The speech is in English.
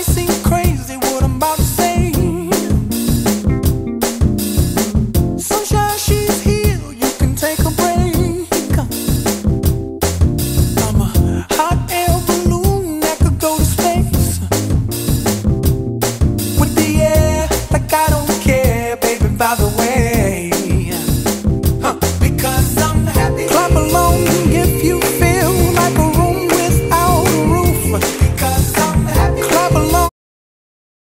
I sing